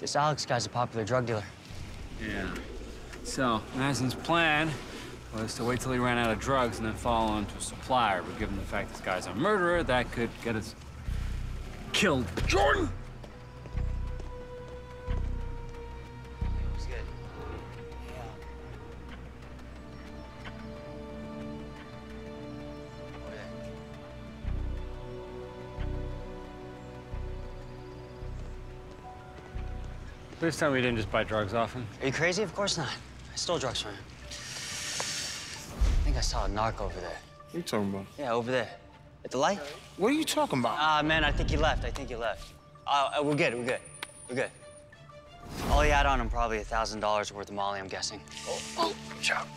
This Alex guy's a popular drug dealer. Yeah. So, Madison's plan was to wait till he ran out of drugs and then follow on to a supplier. But given the fact this guy's a murderer, that could get us killed. Jordan! Please tell me you didn't just buy drugs off him. Are you crazy? Of course not. I stole drugs from him. I think I saw a narc over there. What are you talking about? Yeah, over there. At the light? What are you talking about? Ah, man, I think he left. I think he left. Uh, uh, we're good, we're good. We're good. All he had on him probably a $1,000 worth of Molly, I'm guessing. Oh, oh, chop.